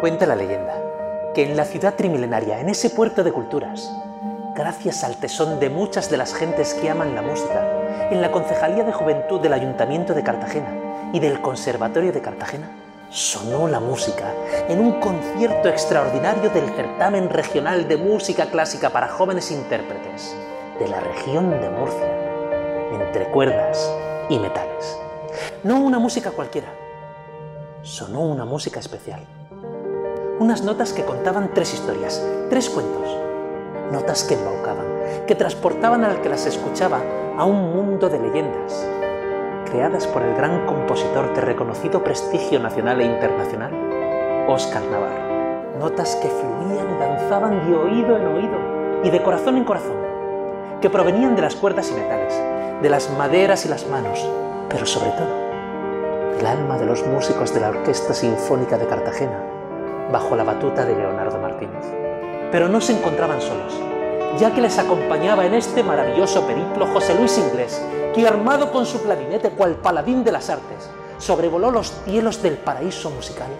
Cuenta la leyenda que en la ciudad trimilenaria, en ese puerto de culturas, gracias al tesón de muchas de las gentes que aman la música, en la Concejalía de Juventud del Ayuntamiento de Cartagena y del Conservatorio de Cartagena, sonó la música en un concierto extraordinario del certamen regional de música clásica para jóvenes intérpretes de la región de Murcia, entre cuerdas y metales. No una música cualquiera, sonó una música especial unas notas que contaban tres historias, tres cuentos, notas que embaucaban, que transportaban al que las escuchaba a un mundo de leyendas, creadas por el gran compositor de reconocido prestigio nacional e internacional, Óscar Navarro. Notas que fluían y danzaban de oído en oído y de corazón en corazón, que provenían de las cuerdas y metales, de las maderas y las manos, pero sobre todo del alma de los músicos de la Orquesta Sinfónica de Cartagena, bajo la batuta de Leonardo Martínez. Pero no se encontraban solos, ya que les acompañaba en este maravilloso periplo José Luis Inglés, que armado con su clarinete cual paladín de las artes, sobrevoló los cielos del paraíso musical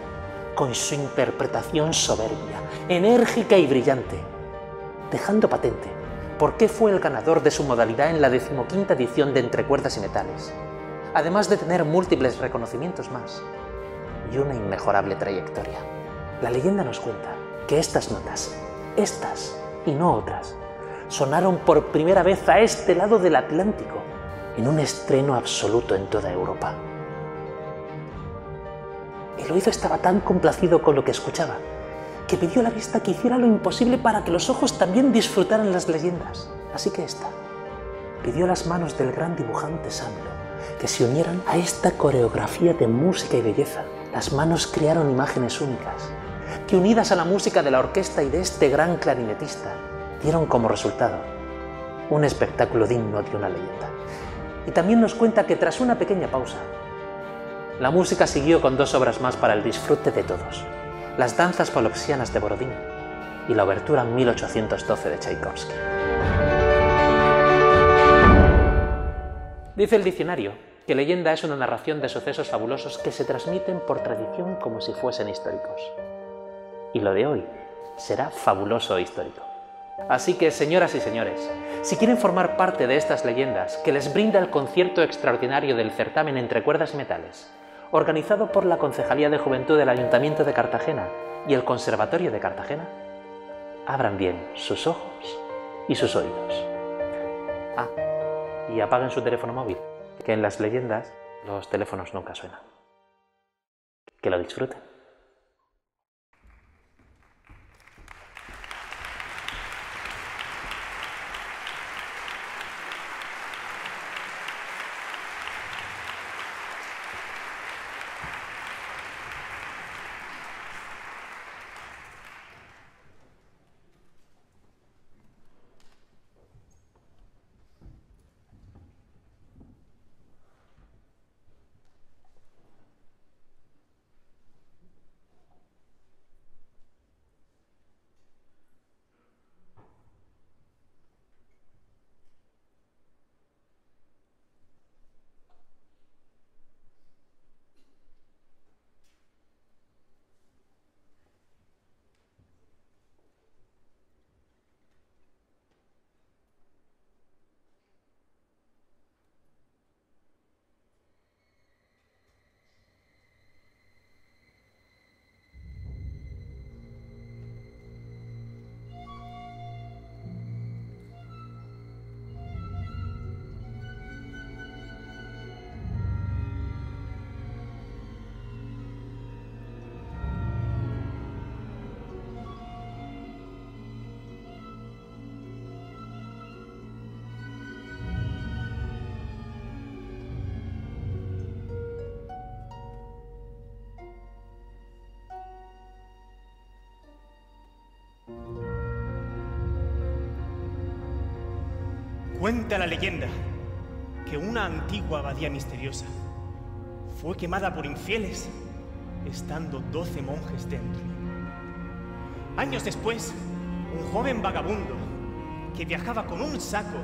con su interpretación soberbia, enérgica y brillante, dejando patente por qué fue el ganador de su modalidad en la decimoquinta edición de Entre Cuerdas y Metales, además de tener múltiples reconocimientos más y una inmejorable trayectoria. La leyenda nos cuenta que estas notas, estas y no otras, sonaron por primera vez a este lado del Atlántico, en un estreno absoluto en toda Europa. El oído estaba tan complacido con lo que escuchaba, que pidió a la vista que hiciera lo imposible para que los ojos también disfrutaran las leyendas. Así que esta pidió las manos del gran dibujante Samlo que se unieran a esta coreografía de música y belleza. Las manos crearon imágenes únicas, que unidas a la música de la orquesta y de este gran clarinetista, dieron como resultado un espectáculo digno de una leyenda. Y también nos cuenta que tras una pequeña pausa, la música siguió con dos obras más para el disfrute de todos, las danzas poloxianas de Borodín y la obertura 1812 de Tchaikovsky. Dice el diccionario que leyenda es una narración de sucesos fabulosos que se transmiten por tradición como si fuesen históricos y lo de hoy será fabuloso e histórico. Así que, señoras y señores, si quieren formar parte de estas leyendas que les brinda el concierto extraordinario del certamen Entre Cuerdas y Metales, organizado por la Concejalía de Juventud del Ayuntamiento de Cartagena y el Conservatorio de Cartagena, abran bien sus ojos y sus oídos. Ah, y apaguen su teléfono móvil, que en las leyendas los teléfonos nunca suenan. Que lo disfruten. Cuenta la leyenda que una antigua abadía misteriosa fue quemada por infieles estando doce monjes dentro. Años después, un joven vagabundo que viajaba con un saco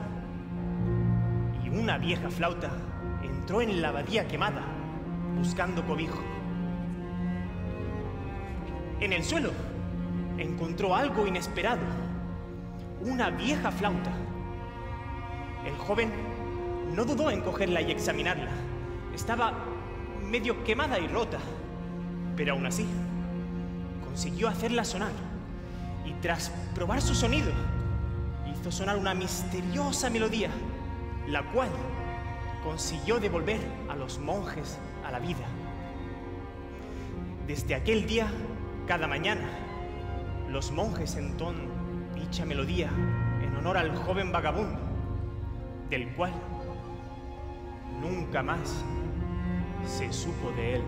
y una vieja flauta entró en la abadía quemada buscando cobijo en el suelo, encontró algo inesperado. Una vieja flauta. El joven no dudó en cogerla y examinarla. Estaba medio quemada y rota, pero aún así consiguió hacerla sonar. Y tras probar su sonido, hizo sonar una misteriosa melodía, la cual consiguió devolver a los monjes a la vida. Desde aquel día, cada mañana, los monjes entonan dicha melodía en honor al joven vagabundo, del cual nunca más se supo de él.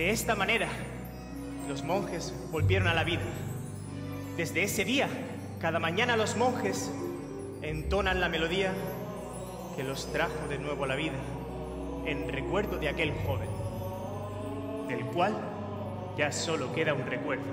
De esta manera, los monjes volvieron a la vida. Desde ese día, cada mañana los monjes entonan la melodía que los trajo de nuevo a la vida, en recuerdo de aquel joven, del cual ya solo queda un recuerdo.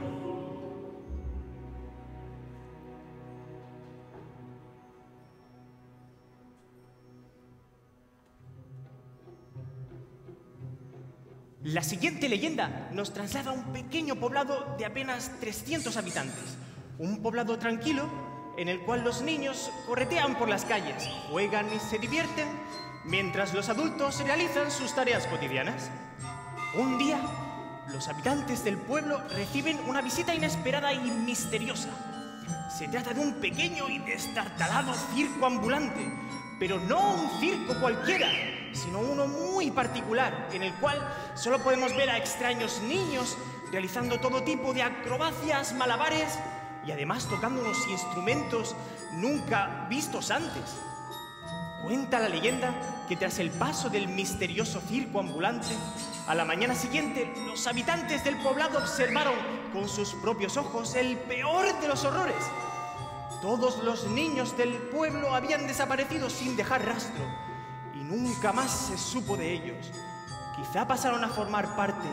La siguiente leyenda nos traslada a un pequeño poblado de apenas 300 habitantes. Un poblado tranquilo en el cual los niños corretean por las calles, juegan y se divierten mientras los adultos realizan sus tareas cotidianas. Un día, los habitantes del pueblo reciben una visita inesperada y misteriosa. Se trata de un pequeño y destartalado circo ambulante, pero no un circo cualquiera, sino uno muy particular, en el cual solo podemos ver a extraños niños realizando todo tipo de acrobacias, malabares y además tocando unos instrumentos nunca vistos antes. Cuenta la leyenda que tras el paso del misterioso circo ambulante, a la mañana siguiente los habitantes del poblado observaron con sus propios ojos el peor de los horrores. Todos los niños del pueblo habían desaparecido sin dejar rastro y nunca más se supo de ellos. Quizá pasaron a formar parte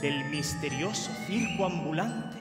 del misterioso circo ambulante.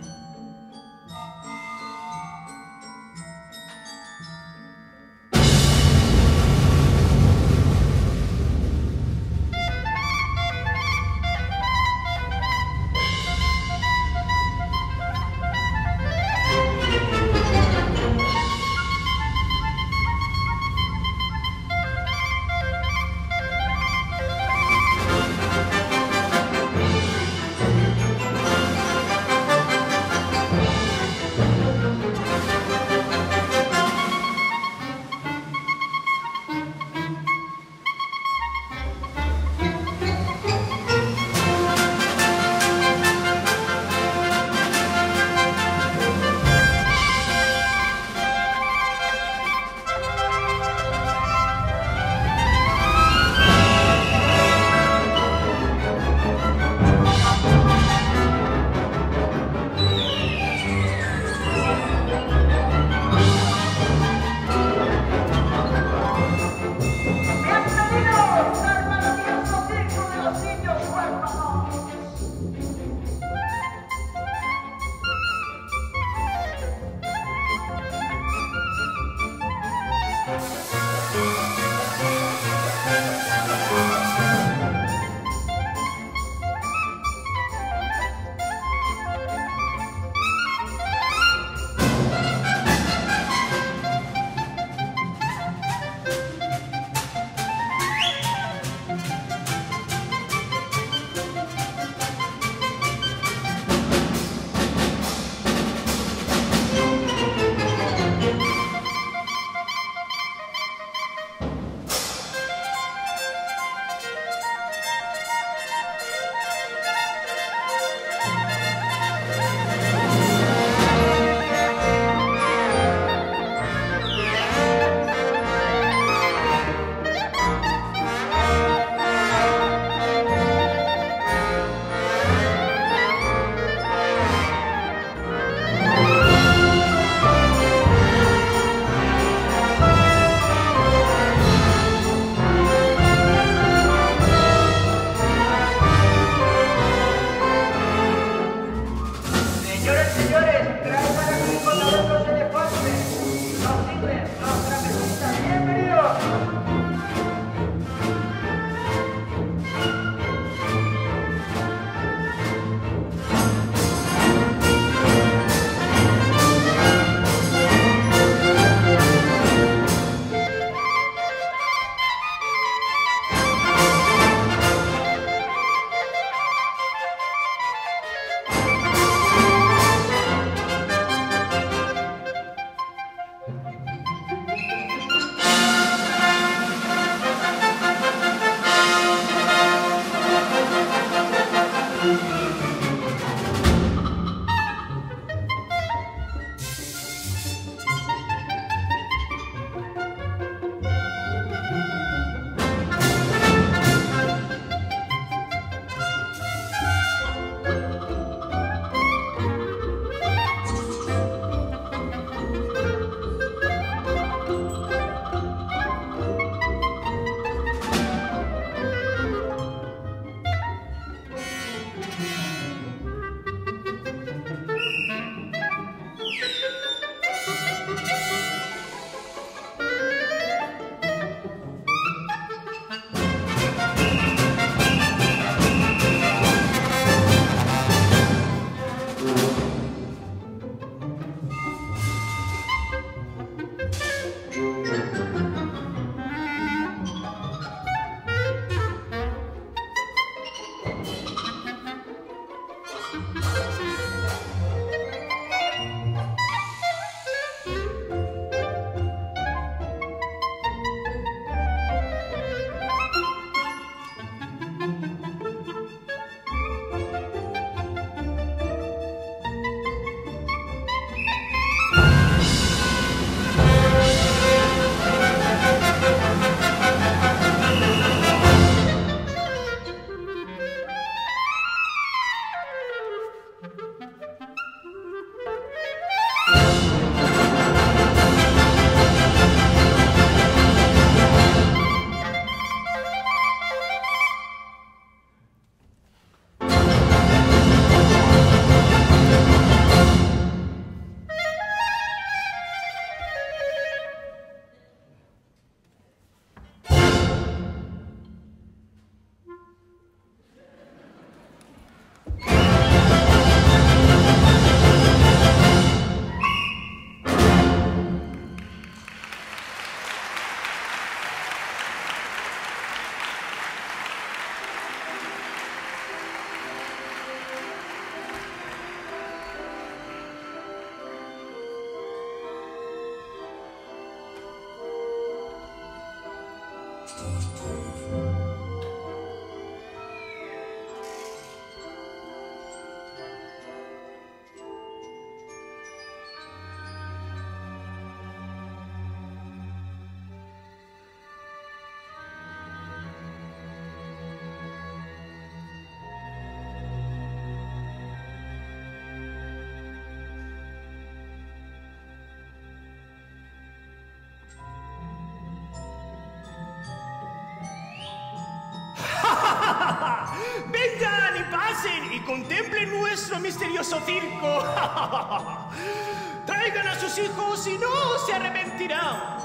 Vengan y pasen y contemplen nuestro misterioso circo. Traigan a sus hijos y no se arrepentirán.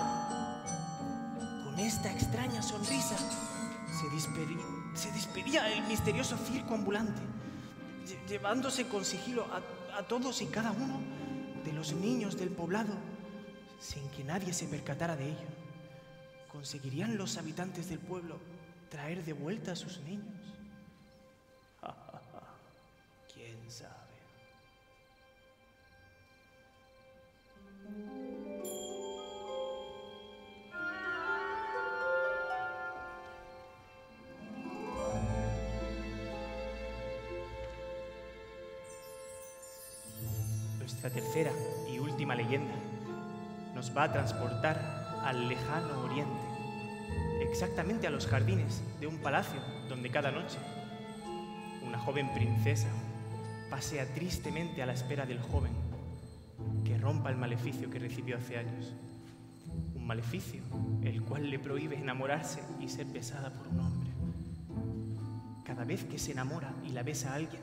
Con esta extraña sonrisa se, despedía el misterioso circo ambulante, llevándose con sigilo a todos y cada uno de los niños del poblado sin que nadie se percatara de ello. ¿Conseguirían los habitantes del pueblo traer de vuelta a sus niños? Nuestra tercera y última leyenda nos va a transportar al lejano oriente, exactamente a los jardines de un palacio donde cada noche una joven princesa pasea tristemente a la espera del joven que rompa el maleficio que recibió hace años. Un maleficio el cual le prohíbe enamorarse y ser besada por un hombre. Cada vez que se enamora y la besa a alguien,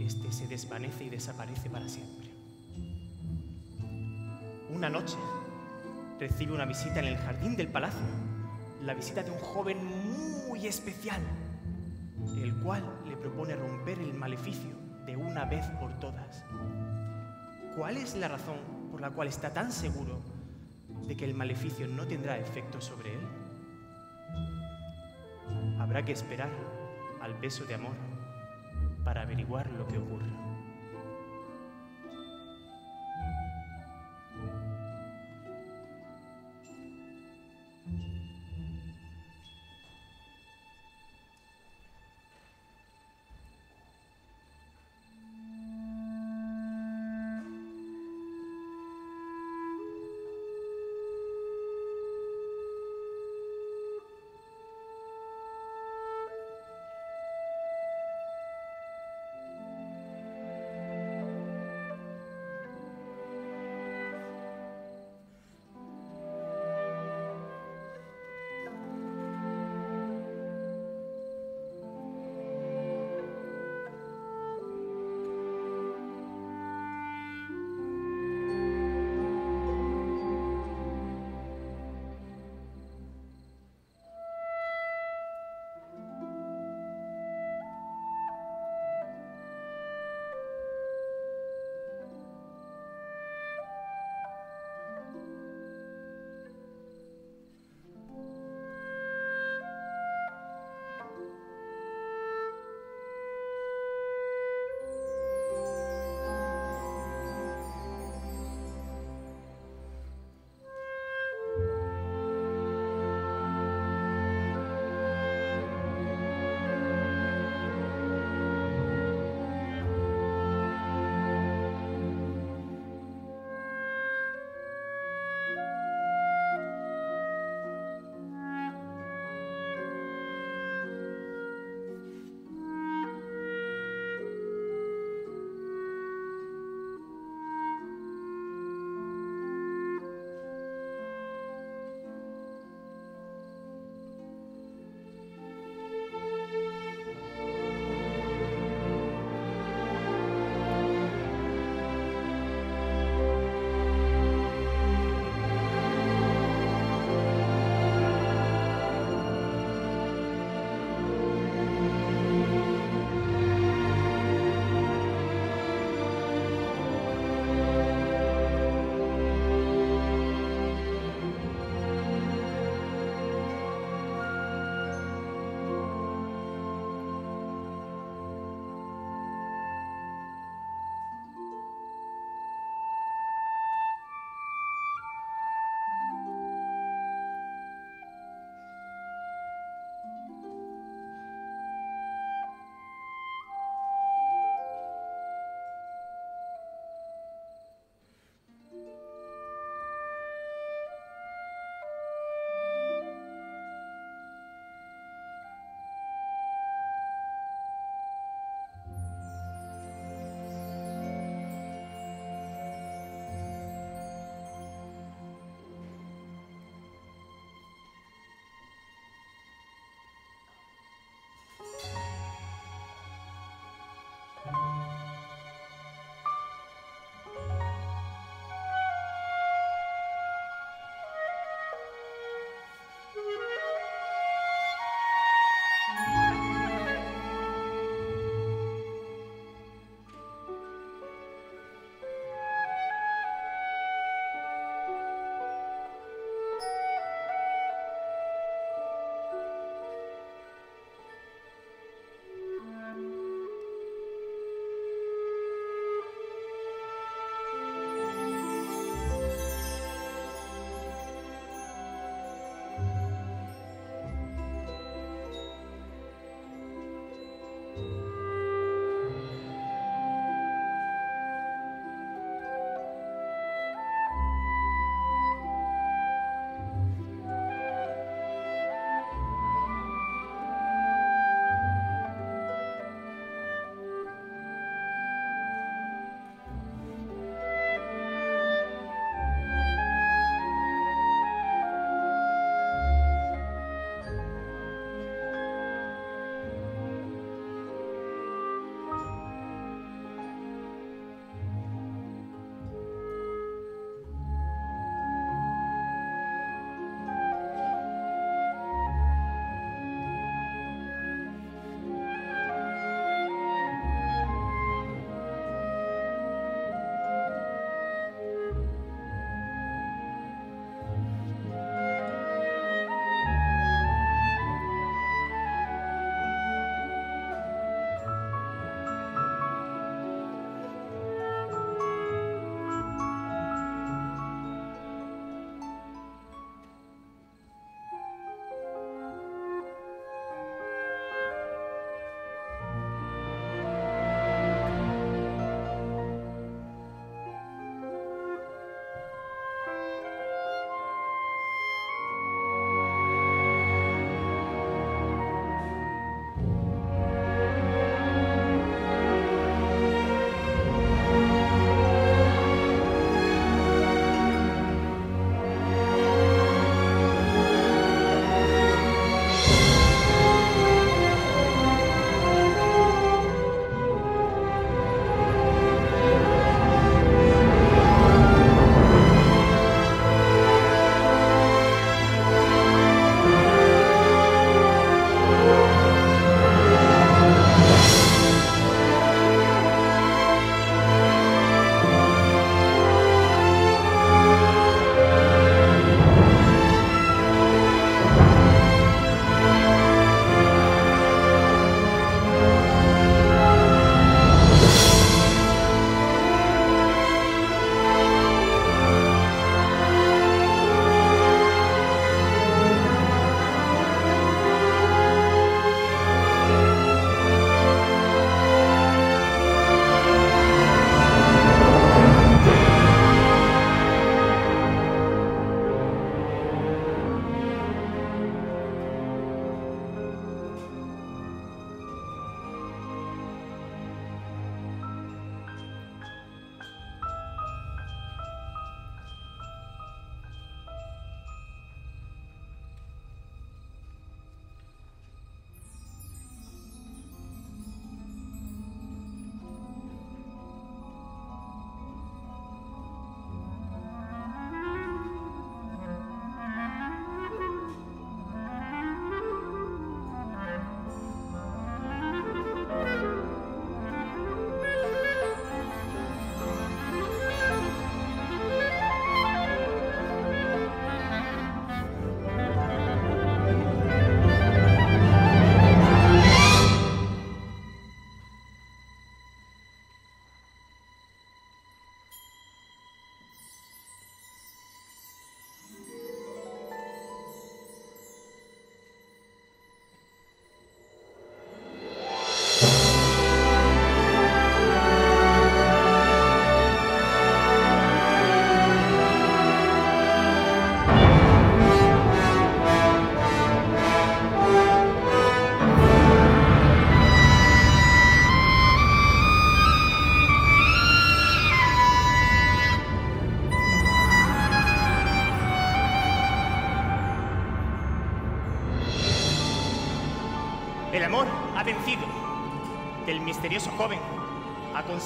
este se desvanece y desaparece para siempre. Una noche recibe una visita en el jardín del palacio, la visita de un joven muy especial, el cual propone romper el maleficio de una vez por todas. ¿Cuál es la razón por la cual está tan seguro de que el maleficio no tendrá efecto sobre él? Habrá que esperar al beso de amor para averiguar lo que ocurre.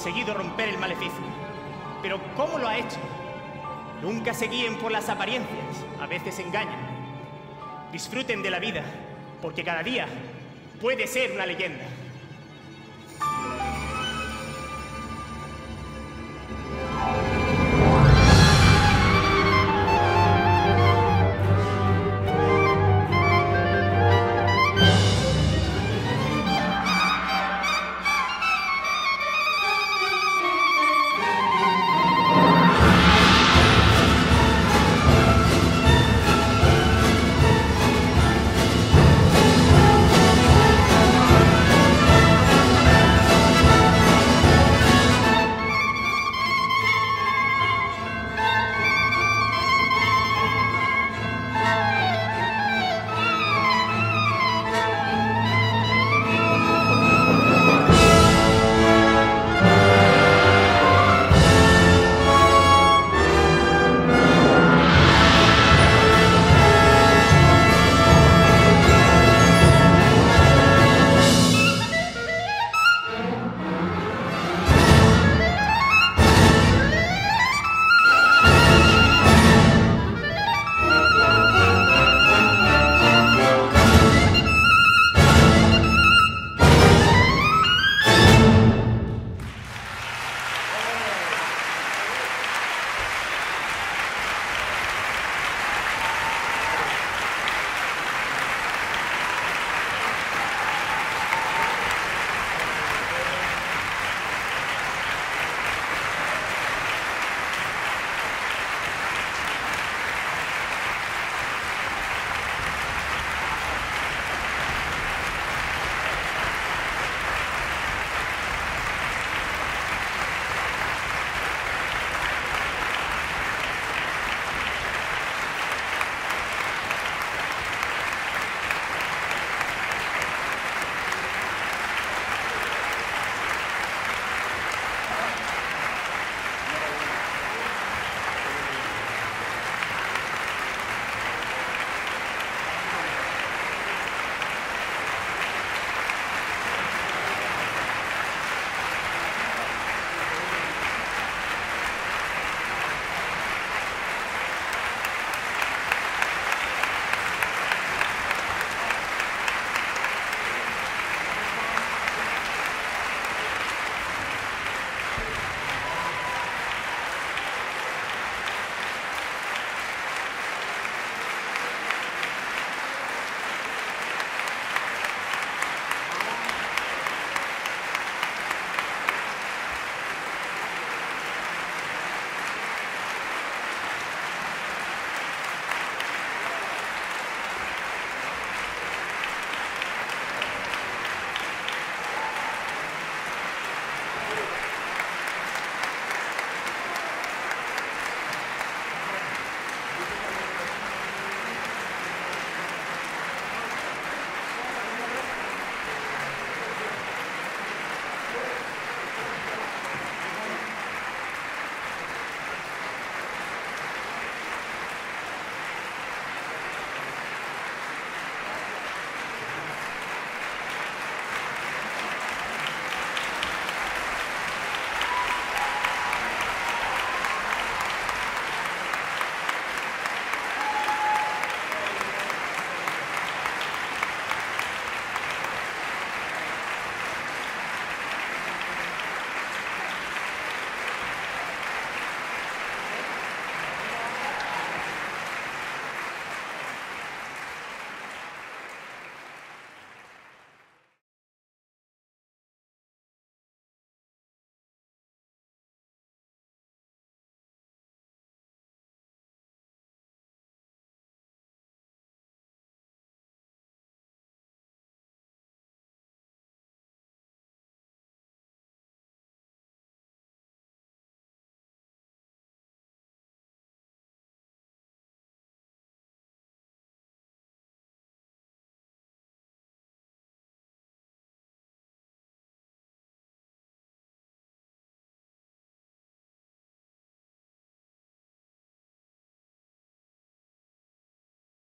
Conseguido romper el maleficio. Pero ¿cómo lo ha hecho? Nunca se guíen por las apariencias, a veces engañan. Disfruten de la vida, porque cada día puede ser una leyenda.